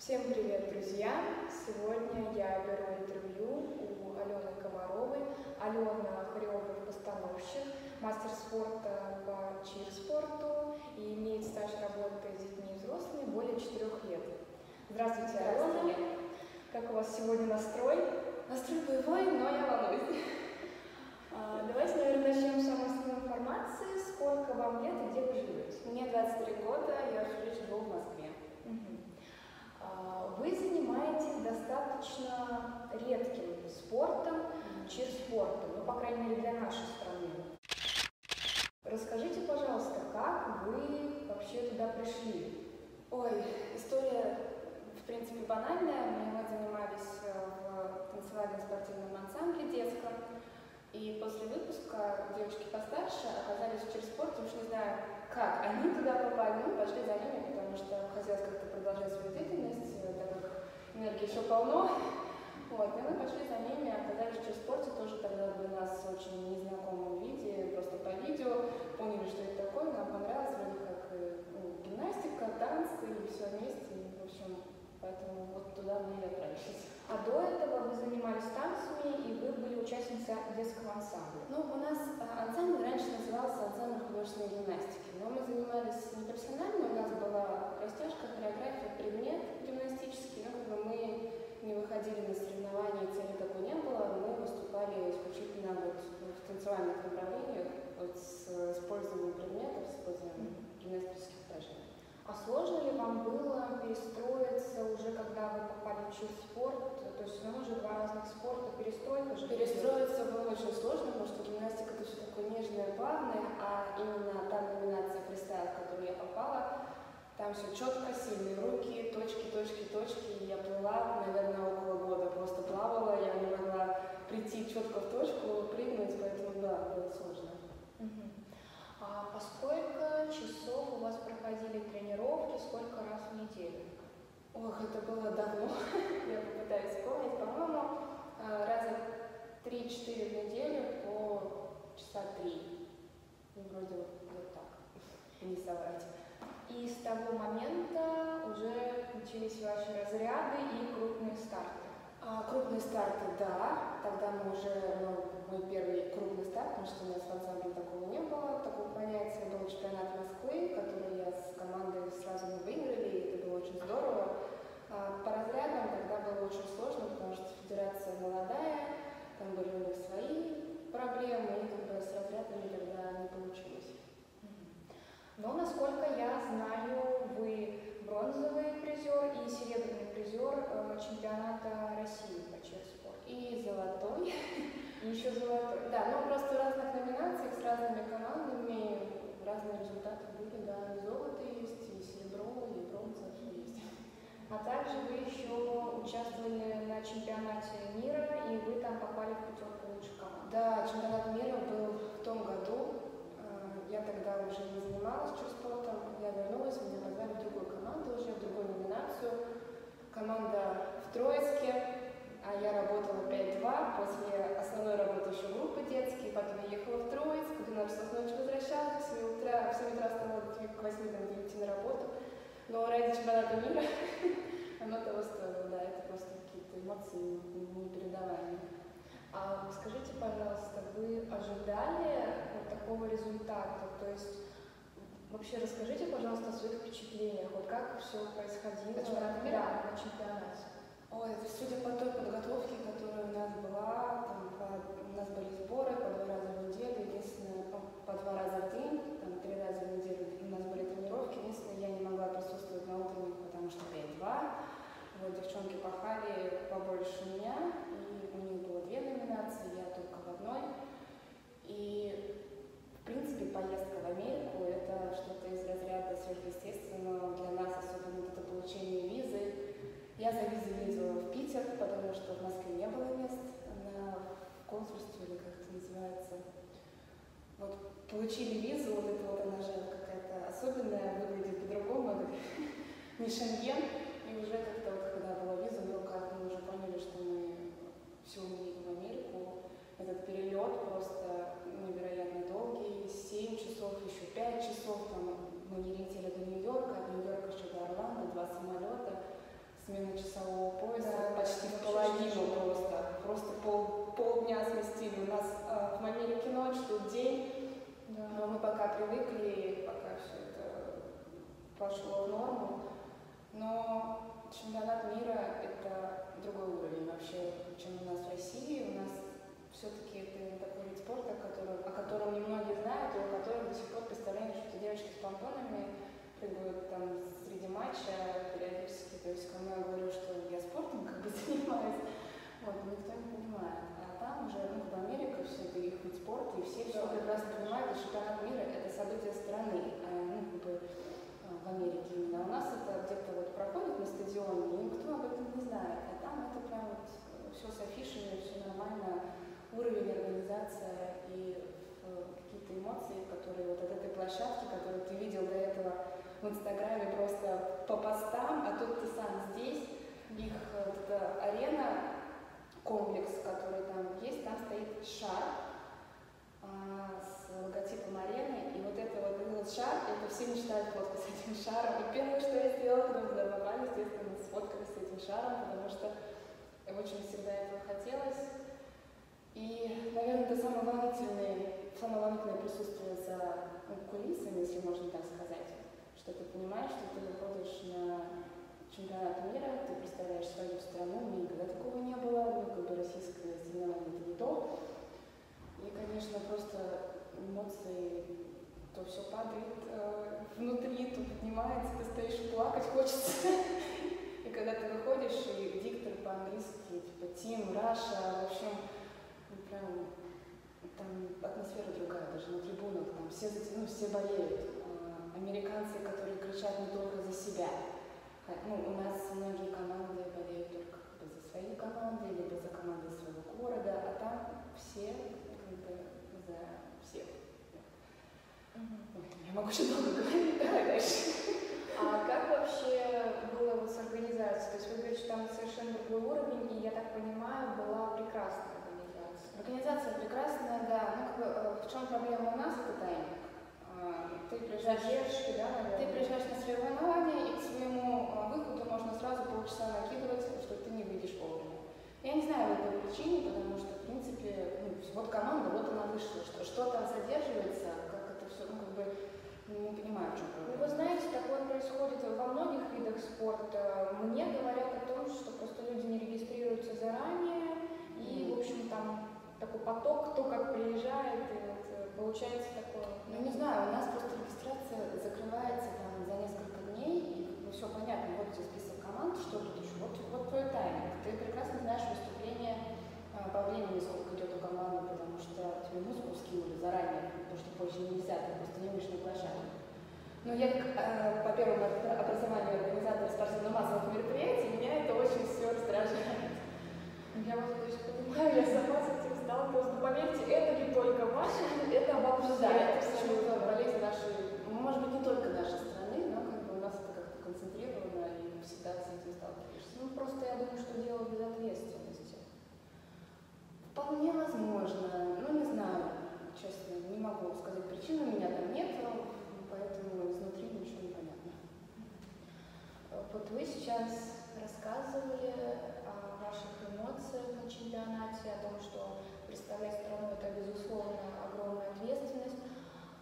Всем привет, друзья! Сегодня я беру интервью у Алены Комаровой. Алена хореограф-постановщик, мастер спорта по чир-спорту и имеет стаж работы с детьми и взрослыми более четырех лет. Здравствуйте, Алена! Как у вас сегодня настрой? Настрой боевой, но я волнуюсь. А, давайте, наверное, начнем с самой основной информации. Сколько вам лет и где вы живете? Мне 23 года, я живу в Москве. А, вы занимаетесь достаточно редким спортом, чир-спортом, ну, по крайней мере, для нашей страны. Расскажите, пожалуйста, как вы вообще туда пришли? Ой, история, в принципе, банальная. Мы занимались э, в танцевальном спортивном ансамбле детском. И после выпуска девочки постарше оказались в чир-спорте, уж не знаю, как они туда попали, ну, пошли за ними, потому что хотелось как-то продолжать свою деятельность, э, так как энергии еще полно. Вот, и мы пошли за ними, оказались в чир-спорте, тоже тогда для нас очень незнакомом виде, просто по видео, поняли, что это такое, нам понравилось, вроде как э, ну, гимнастика, танцы, и все вместе, и, в общем, поэтому вот туда мы и отправились. А до этого вы занимались танцами, и вы были участницей детского ансамбля. Ну, у нас а, ансамбль раньше назывался ансамбль художественной гимнастики, но мы занимались не профессионально, у нас была растяжка, хореография, предмет гимнастический, но как бы мы не выходили на соревнования, цели такой не было, мы выступали исключительно вот в танцевальных направлениях, вот с использованием предметов, с использованием гимнастических упражнений. А сложно ли вам было перестроиться уже, когда вы попали в чир-спорт? То есть, ну, уже два разных спорта, перестройка же. Перестроиться было очень сложно, потому что гимнастика это все такое нежное, плавное, а именно та номинация фристайл, в которую я попала, там все четко, сильные руки, точки, точки, точки. Я плыла, наверное, около года, просто плавала, я не могла прийти четко в точку, прыгнуть, поэтому да, было сложно. Угу. А по сколько часов у вас проходили тренировки, сколько раз в неделю? Ох, это было давно, я попытаюсь вспомнить. По-моему, э, раза 3-4 в неделю по часа 3. Ну, вроде вот так, не соврать. И с того момента уже начались ваши разряды и крупные старты. А, крупные старты, да. Тогда мы уже, ну, мой первый крупный старт, потому что у нас в ансамбле такого не было, такого понятия. Был чемпионат Москвы, который я с командой сразу мы выиграли, и это было очень здорово. А, по разрядам тогда было очень сложно, потому что федерация молодая, там были у них свои проблемы, и как бы с разрядами тогда не получилось. Но, насколько я знаю, вы бронзовый призер и серебряный призер э, чемпионата России по чир-спорту. И золотой. И еще золотой. Да, ну просто в разных номинациях с разными командами разные результаты были, да, и золото есть, и серебро, и бронза, все есть. А также вы еще участвовали на чемпионате мира, и вы там попали в пятерку лучших команд. Да, чемпионат мира был в том году, я тогда уже не занималась чир-спортом, я вернулась, меня позвали в другую команду уже, в другую номинацию. Команда в Троицке, а я работала 5-2, после основной работы еще группы детские, потом я ехала в Троицк, в 12 часов ночи возвращалась, в 7 утра, в 7 утра вставала к 8 там, 9 на работу. Но ради чемпионата мира оно того стоило, да, это просто какие-то эмоции непередаваемые. А скажите, пожалуйста, вы ожидали вот такого результата? То есть вообще расскажите, пожалуйста, о своих впечатлениях, вот как все происходило на чемпионате мира? Да, на чемпионате. Ой, судя по той подготовке, которая у нас была, там, по, у нас были сборы по два раза в неделю, единственное, по, по два раза в день, там, три раза в неделю у нас были тренировки, единственное, я не могла присутствовать на утренних, потому что 5-2, вот, девчонки пахали побольше меня, и у них было две номинации, я только в одной. И, в принципе, поездка в Америку – это что-то из разряда сверхъестественного для нас, особенно это получение визы. Я за визу ездила в Питер, потому что в Москве не было мест на консульстве, или как это называется. Вот получили визу, вот это вот она же какая-то особенная, выглядит по-другому, не Шенген, и уже как-то вот, когда была виза в руках, мы уже поняли, что мы все мы едем в Америку. Этот перелет просто невероятно долгий, 7 часов, еще 5 часов, там мы не летели до Нью-Йорка, от Нью-Йорка еще до Орландо, два самолета, смена вошло в норму. Но чемпионат мира – это другой уровень вообще, чем у нас в России. У нас все-таки это такой вид спорта, который, о котором немногие знают, и о котором до сих пор представляют, что девочки с помпонами прыгают там среди матча периодически. То есть, кому я говорю, что я спортом как бы занимаюсь, вот, никто не понимает. А там уже, ну, в Америке все спорта, и все все прекрасно понимают, что чемпионат мира – это событие страны, а, ну, как бы в Америке именно. У нас это где-то вот проходит на стадионе, и никто об этом не знает. А там это прям вот все с афишами, все нормально, уровень, организация и какие-то эмоции, которые вот от этой площадки, которую ты видел до этого в Инстаграме просто по постам, а тут ты сам здесь, их вот эта арена, комплекс, который там есть, там стоит шар, а, с логотипом арены, и вот это вот этот шар, это все мечтают фоткать с этим шаром. И первое, что я сделала, когда мы туда попали, естественно, сфоткались с этим шаром, потому что очень всегда этого хотелось. И, наверное, это самое волнительное, самое волнительное присутствие за ну, кулисами, если можно так сказать, что ты понимаешь, что ты выходишь на чемпионат мира, ты представляешь свою страну, никогда такого не было, ну, как бы российское соревнование это не то, и, конечно, просто эмоции, то все падает э, внутри, то поднимается, ты стоишь плакать хочется. И когда ты выходишь, и диктор по-английски, типа Тим, Раша, в общем, ну, прям там атмосфера другая, даже на трибунах, там все, ну, все болеют. Э, американцы, которые кричат не только за себя. Ну, у нас многие команды болеют только за свои команды, либо за команды своего города, а там все Я могу еще долго говорить, давай дальше. А как вообще было вот с организацией? То есть вы говорите, что там совершенно другой уровень, и я так понимаю, была прекрасная организация. Организация прекрасная, да. Ну, как бы, э, в чем проблема у нас, это тайминг. А, ты приезжаешь, Задержки, да, наверное? ты приезжаешь на соревнования, и к своему а, выходу можно сразу полчаса накидывать, что ты не выйдешь вовремя. Я не знаю по этой причине, потому что, в принципе, ну, вот команда, вот она вышла, что, что там задерживается, не понимаю, что Ну, вы знаете, такое происходит во многих видах спорта. Мне говорят о том, что просто люди не регистрируются заранее, и, в общем, там такой поток, кто как приезжает, и вот э, получается такое. Ну, не знаю, у нас просто регистрация закрывается там за несколько дней, и ну, все понятно, вот здесь список команд, что тут еще, вот, вот твой тайминг. Ты прекрасно знаешь выступление по времени, сколько идет у команды, потому что тебе музыку скинули заранее, потому что позже нельзя, ты просто не выйдешь на площадку. Но я как э, по первому образованию организатора спортивно-массовых мероприятий, меня это очень все раздражает. Я вас есть, понимаю, я сама с этим сталкивалась. Но поверьте, это не только ваше, это обо Да, это почему-то болезнь нашей, ну, может быть, не только нашей страны, но как бы у нас это как-то концентрировано и всегда с этим сталкиваешься. Ну, просто я думаю, что дело без ответственности. Вполне возможно. Ну, не знаю, честно, не могу сказать причину, меня там нет, поэтому изнутри ничего не понятно. Вот вы сейчас рассказывали о ваших эмоциях на чемпионате, о том, что представлять страну это безусловно огромная ответственность.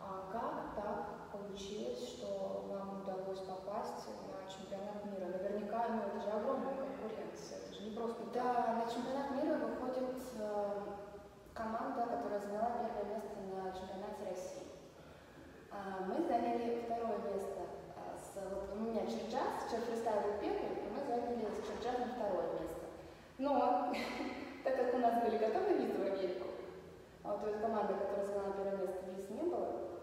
А как так получилось, что вам удалось попасть на чемпионат мира? Наверняка, ну это же огромная конкуренция, это же не просто... Да, на чемпионат мира выходит э, команда, которая заняла первое место на чемпионате России. А, мы заняли второе место. А, с, вот у меня черджаз, черфристайл был первый, и мы заняли с черджазом второе место. Но, так как у нас были готовы визы в Америку, а вот эта команда, которая заняла первое место, виз не было,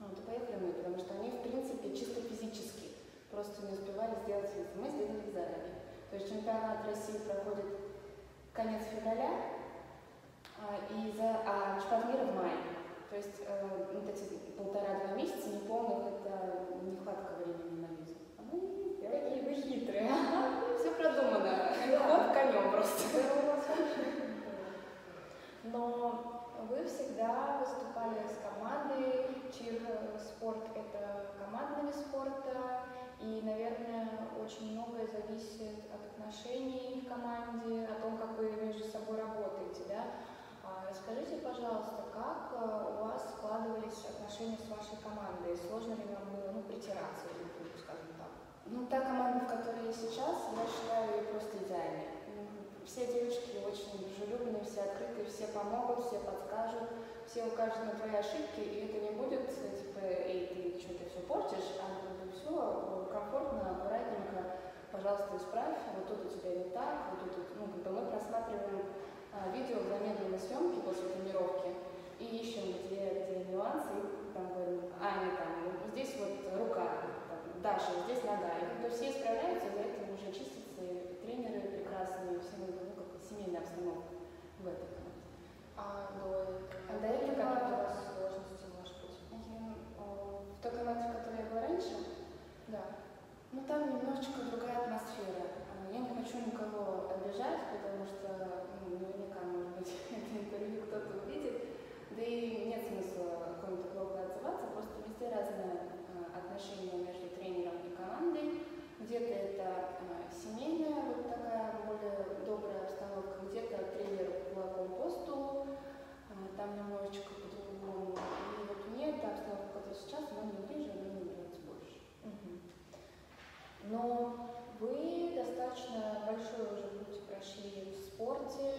вот, и поехали мы, потому что они, в принципе, чисто физически просто не успевали сделать визы. Мы сделали заранее. То есть чемпионат России проходит конец февраля, а, и за, а чемпионат мира в мае. То есть э, вот эти полтора-два месяца неполных – это нехватка времени на визу. А мы Какие вы хитрые. Все продумано. Вот конем просто. Но вы всегда выступали с командой. Чир спорт – это командный вид спорта. И, наверное, очень многое зависит от отношений в команде, о том, как вы между собой работаете. Да? Расскажите, пожалуйста, как э, у вас складывались складывались отношения с вашей командой? Сложно ли вам было ну, притираться друг к другу, скажем так? Ну, та команда, в которой я сейчас, я считаю ее просто идеальной. Все девочки очень дружелюбные, все открытые, все помогут, все подскажут, все укажут на твои ошибки, и это не будет, типа, эй, ты что-то все портишь, а как все комфортно, аккуратненько, пожалуйста, исправь, вот тут у тебя не так, вот тут, ну, как бы мы просматриваем а, видео замедленной съемки после тренировки и ищем, где, где нюансы, и там говорим, а, не там, здесь вот рука, Даша, здесь нога, и как все справляются, за это уже чистятся, и тренеры прекрасные, все, ну, как семейная обстановка в. А до, А до этого- какие у вас сложности, может быть? И, о, В той команде, в которой я была раньше, Да. Ну, там немножечко другая атмосфера. А, Я не хочу никого обижать, потому что ну, наверняка, может быть, это интервью кто-то увидит. Да и нет смысла о ком-то плохо отзываться, просто везде разное а, отношение между тренером и командой. Где-то это а, семейная, вот такая более добрая обстановка, где-то тренер кулаком по столу, а, там немножечко по-другому. И вот мне эта обстановка, которая сейчас, она мне ближе, она мне нравится больше. Мгм. Но вы достаточно большой уже путь прошли в спорте,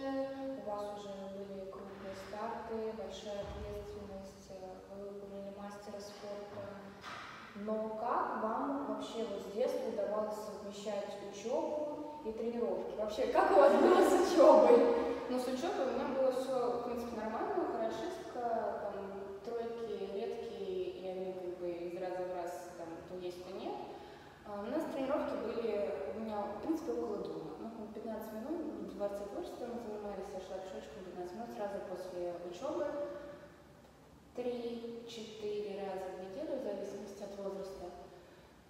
у вас уже были крупные старты, большая ответственность, э, вы выполнили мастера спорта. Но как вам вообще вот с детства удавалось совмещать учебу и тренировки? Вообще, как у вас было с учебой? Ну, с учебой у меня было все, в принципе, нормально, хорошистка, там, тройки редкие, и они как бы из раза в раз там то есть, то нет. А у нас тренировки были у меня, в принципе, около дома. Ну, 15 минут, в дворце творчества мы занимались, я шла пешочком 15 минут сразу после учебы. Три-четыре раза в неделю, в зависимости от возраста.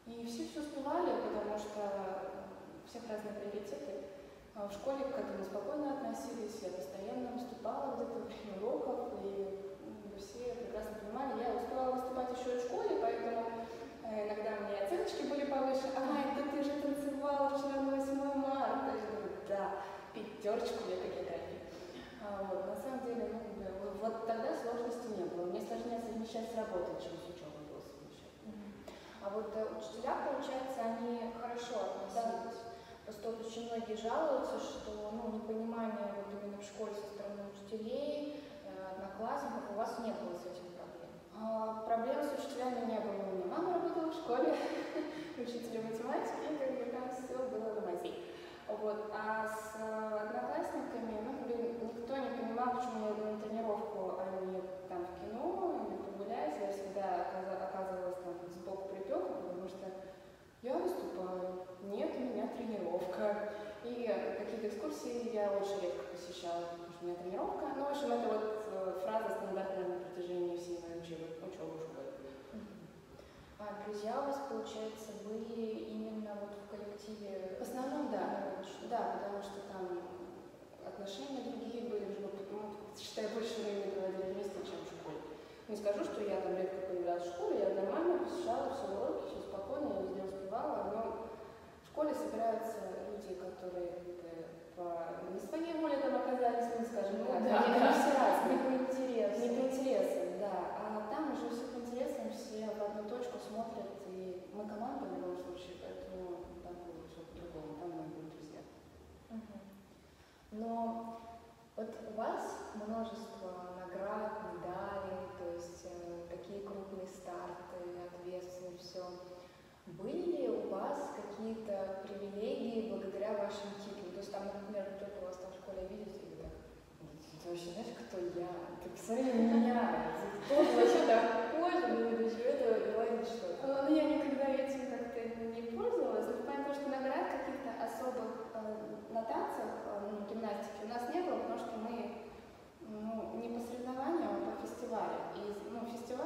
И все все успевали, потому что у всех разные приоритеты. А В школе к этому спокойно относились, я постоянно выступала где-то во время уроков, и ну, все прекрасно понимали, я успевала выступать еще и в школе, поэтому э, иногда мне оценочки были повыше. Ай, да ты же танцевала вчера на 8 марта. Я говорю, да, пятерочку я капли. А, вот, на самом деле, ну, бы, вот- тогда сложности не было. Мне сложнее совмещать с работой, чем с учебой было совмещать. А вот э, учителя, получается, они хорошо относились. Просто вот очень многие жалуются, что ну, непонимание вот именно в школе со стороны учителей, э, одноклассников, у вас не было с этим проблем. А, Проблем с учителями не было. У меня мама работала в школе, учителем математики, и как бы там все было на мази. Вот. А с э, одноклассниками, ну, блин, никто не понимал, почему я иду на тренировку, а не там в кино, или погулять. Я всегда оказывалась там сбоку припека, потому что я выступаю, нет, у меня тренировка. И какие-то экскурсии я очень редко посещала, потому что у меня тренировка. Ну, в общем, это вот э, фраза стандартная на протяжении всей моей учебы, учебы в школе. А друзья у вас, получается, были именно вот в коллективе? В основном, да. Да, потому что там отношения другие были, уже, ну, считай, больше времени проводили вместе, чем в школе. Не скажу, что я там редко появлялась в школе, я нормально посещала все уроки, все спокойно, я везде успевала, но в школе собираются люди, которые по не своей воле там оказались, ну, скажем Ну да, они да. все разные. Не по интересу. Не по интересам, да. А там уже все по интересам, точку смотрят, и мы команда в любом случае, поэтому там было все по-другому, там мы были друзья. Но вот у вас множество наград, медалей, то есть э, такие крупные старты, ответственность, все. Были ли у вас какие-то привилегии благодаря вашим титулам? То есть там, например, кто-то у вас там в школе видит, и так, ты вообще знаешь, кто я? Ты посмотри на меня, ты кто ты вообще такой? Ну, ты чего это что ли? Ну, я никогда этим как-то не пользовалась, но в что наград каких-то особых э, на э, ну, гимнастике у нас не было, потому что мы ну, не по соревнованию, а по фестивалю. И ну, фестиваль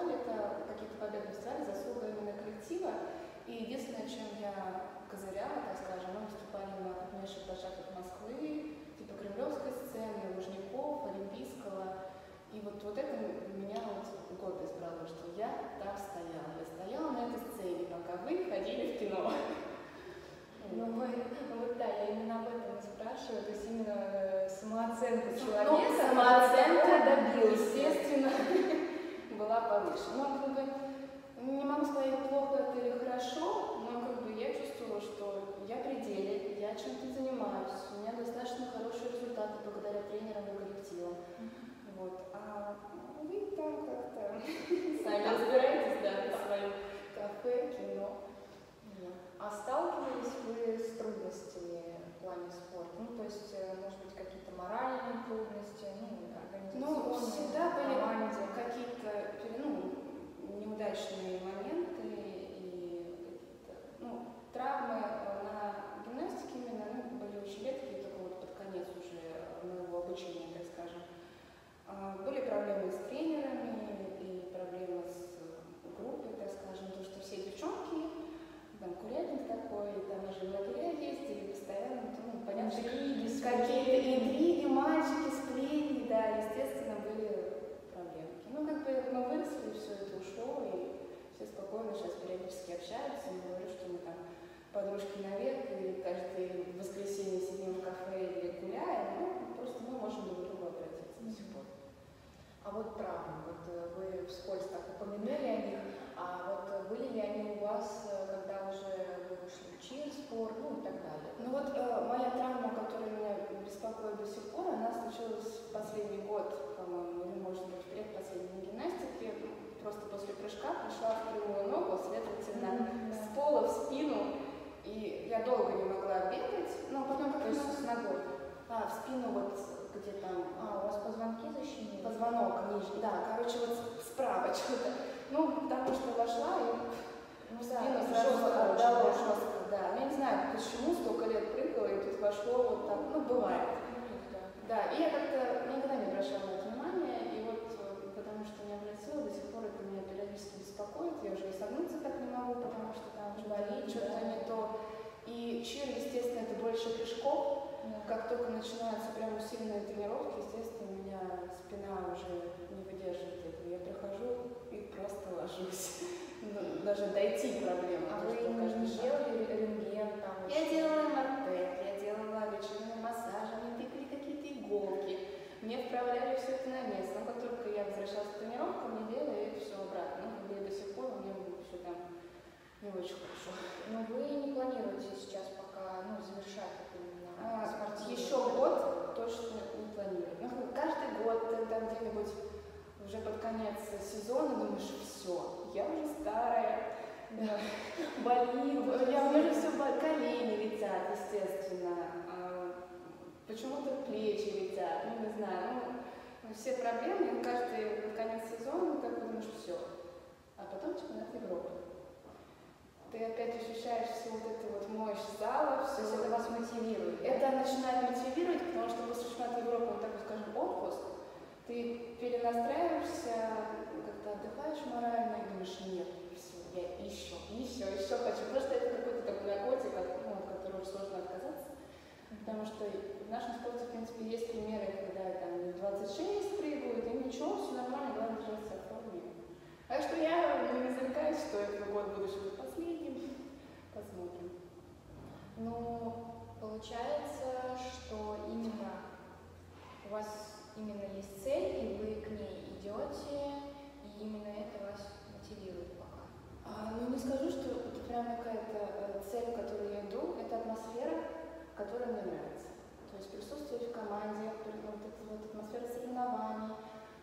такое кино. А сталкивались вы с трудностями в плане спорта? Ну, то есть, э, может быть, какие-то моральные трудности, ну, ну организационные? Ну, всегда были какие-то, ну, неудачные моменты и ну, травмы э, на гимнастике именно, ну, были очень редкие, только вот под конец уже моего обучения, так скажем. А, были проблемы с тренерами, ну и так далее. Ну вот э, моя травма, которая меня беспокоит до сих пор, она случилась в последний год, по-моему, или может быть в предпоследней гимнастике. Просто после прыжка пришла в прямую ногу, следовательно, mm-hmm. с пола в спину. И я долго не могла бегать, но а потом как-то с ногой. А, в спину вот где там... А, у вас позвонки защищены? Позвонок нижний, да. Короче, вот справа что-то. Ну, потому что вошла и ну, да, спину сразу отдала жестко. Да, ну я не знаю, почему столько лет прыгала, и тут вошло вот так, ну бывает. Ну, да, и я как-то никогда не обращала планируете сейчас пока ну, завершать именно? А, спортивный. еще год точно не планирую. Ну, каждый год, там где-нибудь уже под конец сезона думаешь, все, я уже старая, да. Э, болит, ну, я уже все колени летят, естественно, а, почему-то плечи летят, ну не знаю, ну, все проблемы, каждый под конец сезона как думаешь, все, а потом типа, чемпионат Европы ты опять ощущаешь всю вот эту вот мощь зала, все. То есть это вас мотивирует. Это начинает мотивировать, потому что после шахматной группы, вот такой, скажем, отпуск, которая мне нравится. То есть присутствовать в команде, вот эта вот атмосфера соревнований.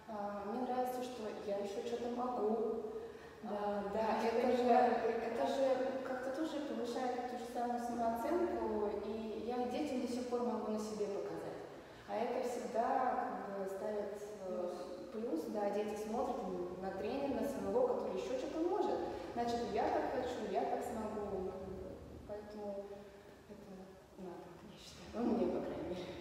А, мне нравится, что я еще что-то могу. Да, да, это же, это же как-то тоже повышает ту же самую самооценку, и я детям до сих пор могу на себе показать. А это всегда как бы ставит э, плюс, да, дети смотрят на тренера, на самого, который еще что-то может. Значит, я так хочу, я так смогу. Ну, мне, по крайней мере.